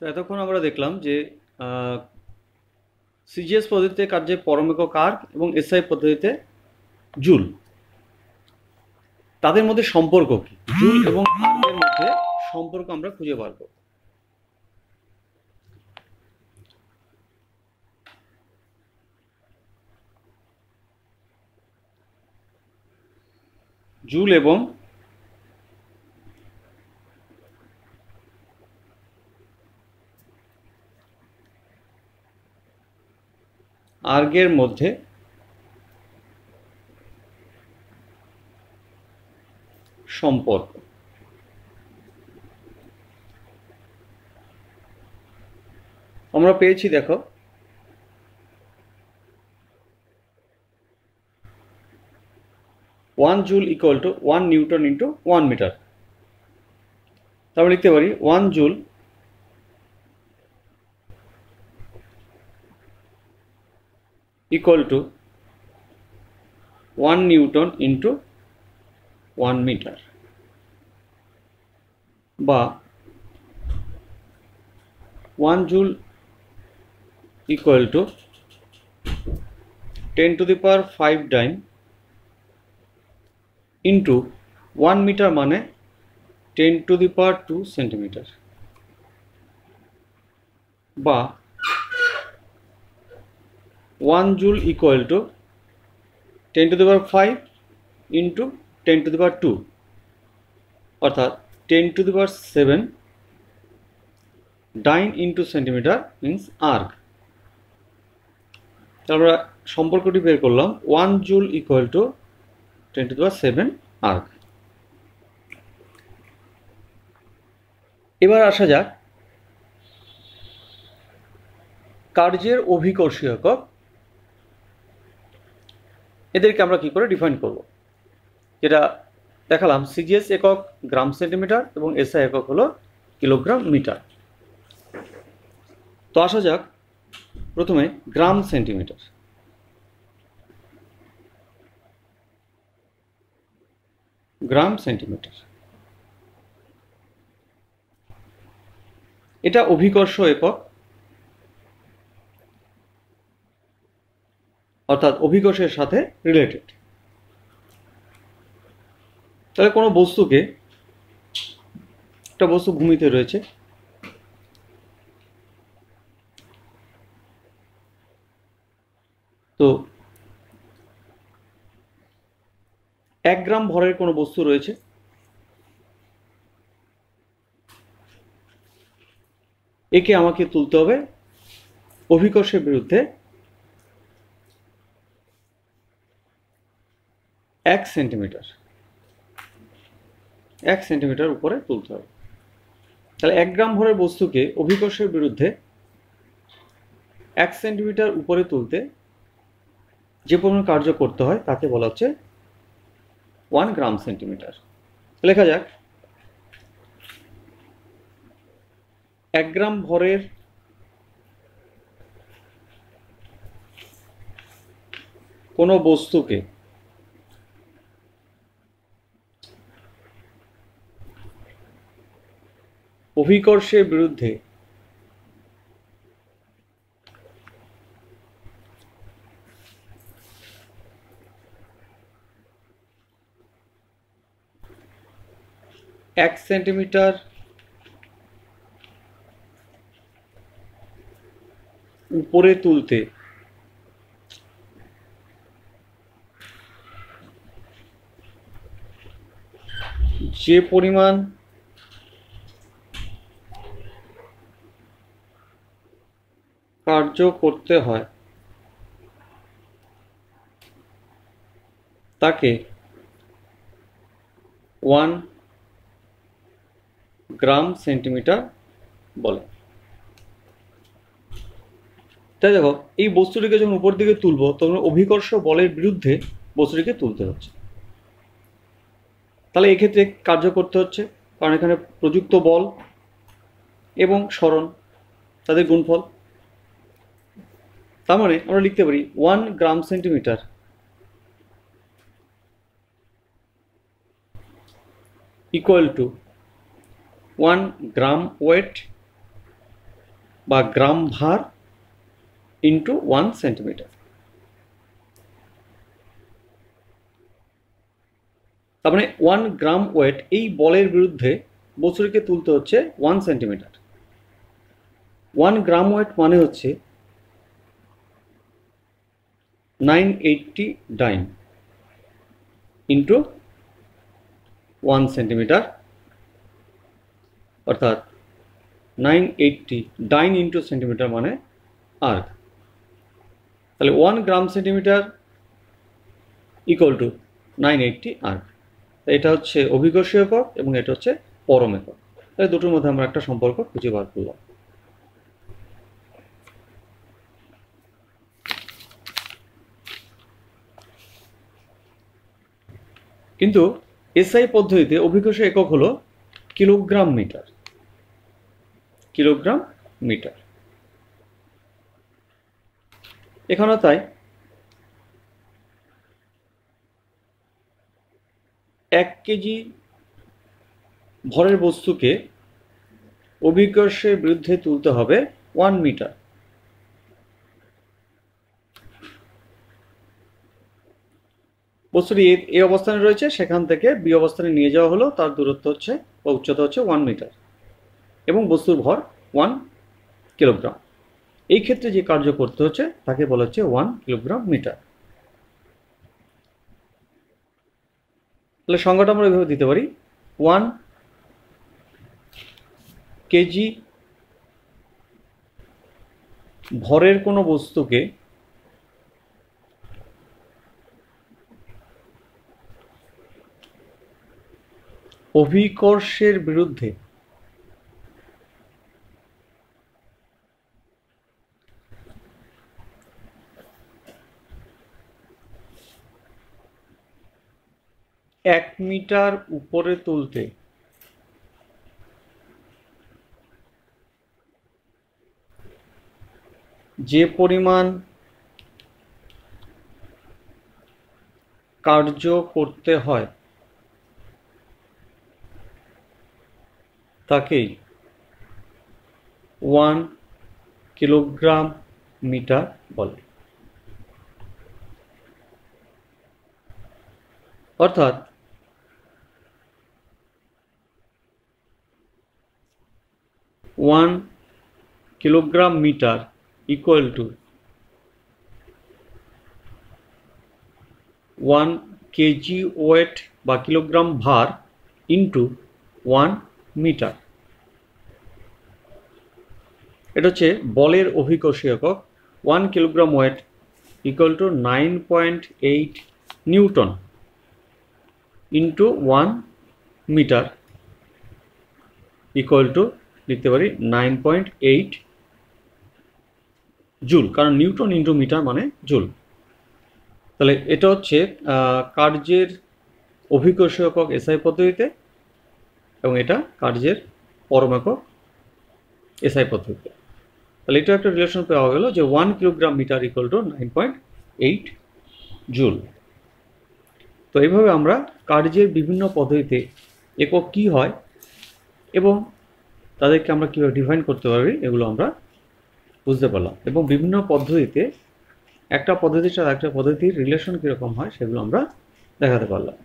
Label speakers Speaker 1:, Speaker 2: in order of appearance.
Speaker 1: তো এতক্ষণ আমরা দেখলাম যে সিজিএস পদ্ধতিতে কার্যে পরমেক আর্ক এবং এসআই পদ্ধতিতে জুল। তাদের মধ্যে সম্পর্ক কি? জুল এবং আর্কের মধ্যে সম্পর্ক আমরা খুঁজে বার জুল এবং আর্গের মধ্যে সম্পর্ক। আমরা পেয়েছি, দেখো। One joule equal to one newton into one metre তারপরে লিখতে পারি one joule equal to 1 newton into 1 meter বা 1 joule equal to 10 to the power 5 dyne into 1 meter মানে 10 to the power 2 centimeter বা 1 joule equal to 10 to the power 5 into 10 to the power 2 অর্থাৎ 10 to the power 7 dyne into centimetre means erg তারপরে সম্পর্কটি বের করলাম one joule equal to ten to power seven erg এবার আসা যাক কার্যের অভিকর্ষীয় একক এদেরকে আমরা কি করে ডিফাইন করব? যেটা দেখালাম সিজিএস একক গ্রাম সেন্টিমিটার এবং এসআই একক হলো কিলোগ্রাম মিটার। তো আসা যাক, প্রথমে গ্রাম সেন্টিমিটার। গ্রাম সেন্টিমিটার। এটা অভিকর্ষ একক অর্থাৎ অভিকর্ষের সাথে রিলেটেড তাহলে কোনো বস্তুকে, একটা বস্তু ভূমিতে রয়েছে, তো এক গ্রাম ভরের কোনো বস্তু রয়েছে, একে আমাকে তুলতে হবে অভিকর্ষের বিরুদ্ধে এক সেন্টিমিটার। এক সেন্টিমিটার উপরে তুলতে হবে। তাহলে এক গ্রাম ভরের বস্তুকে অভিকর্ষের বিরুদ্ধে এক সেন্টিমিটার উপরে তুলতে যে পরিমাণ কার্য করতে হয় তাকে বলা হচ্ছে ওয়ান গ্রাম সেন্টিমিটার। লেখা যাক। এক গ্রাম ভরের কোনো বস্তুকে অভিকর্ষের বিরুদ্ধে। এক সেন্টিমিটার। উপরে তুলতে। যে পরিমাণ কার্য করতে হয়। তাকে ওয়ান গ্রাম সেন্টিমিটার বলে। তাই দেখো, এই বস্তুটিকে যখন উপর দিকে তুলবো, তখন অভিকর্ষ বলের বিরুদ্ধে বস্তুটিকে তুলতে হচ্ছে। তাহলে এক্ষেত্রে কার্য করতে হচ্ছে, কারণ এখানে প্রযুক্ত বল এবং স্মরণ, তাদের গুণফল। তার মানে আমরা লিখতে পারি one gram centimetre equal to one gram weight বা গ্রাম ভার ইন্টু ওয়ান সেন্টিমিটার তার মানে ওয়ান গ্রাম ওয়েট এই বলের বিরুদ্ধে বছরকে তুলতে হচ্ছে one centimetre one gram weight মানে হচ্ছে nine eighty dyne into one centimetre, অর্থাৎ nine eighty dyne into centimetre মানে আর্ক। তাহলে one gram centimetre equal to nine eighty erg. এটা হচ্ছে অভিকর্ষ একক এবং এটা হচ্ছে পরম একক। তাহলে দুটোর মধ্যে আমরা একটা সম্পর্ক খুঁজে বার করলাম। কিন্তু এসআই পদ্ধতিতে অভিকর্ষ একক হলো কিলোগ্রাম মিটার। Kilogram metre. এখানেও তাই। এক কেজি ভরের বস্তুকে অভিকর্ষের বিরুদ্ধে তুলতে হবে ওয়ান মিটার। বস্তুটি এই অবস্থানে রয়েছে, সেখান থেকে বি অবস্থানে নিয়ে যাওয়া হলো, তার দূরত্ব হচ্ছে বা উচ্চতা হচ্ছে ওয়ান মিটার এবং বস্তুর ভর ওয়ান কিলোগ্রাম এই ক্ষেত্রে যে কার্য করতে হচ্ছে, তাকে বলা হচ্ছে ওয়ান কিলোগ্রাম মিটার তাহলে সংজ্ঞাটা আমরা এভাবে দিতে পারি। ওয়ান কেজি ভরের কোনো বস্তুকে অভিকর্ষের বিরুদ্ধে। এক মিটার উপরে তুলতে। যে পরিমাণ কার্য করতে হয় তাকেই ওয়ান কিলোগ্রাম মিটার বলে। অর্থাৎ one kilogram metre equal to one kg weight বা কিলোগ্রাম ভার ইন্টু ওয়ান মিটার। এটা হচ্ছে বলের অভিকর্ষ একক one kilogram weight equal to nine point eight newton into one metre equal to লিখতে পারি নাইন পয়েন্ট এইট জুল কারণ নিউটন ইন্টু মিটার মানে জুল তাহলে এটা হচ্ছে কার্যের অভিকর্ষ একক এসআই পদ্ধতিতে এবং এটা কার্যের পরম একক এসআই পদ্ধতিতে তাহলে এটা একটা রিলেশন পাওয়া গেল যে one kilogram metre equal to nine point eight joule তো এইভাবে আমরা কার্যের বিভিন্ন পদ্ধতিতে একক কি হয় এবং তাদেরকে আমরা কীভাবে ডিফাইন করতে পারি এগুলো আমরা বুঝতে পারলাম। এবং বিভিন্ন পদ্ধতিতে একটা পদ্ধতির সাথে একটা পদ্ধতির রিলেশন কীরকম হয় সেগুলো আমরা দেখাতে পারলাম।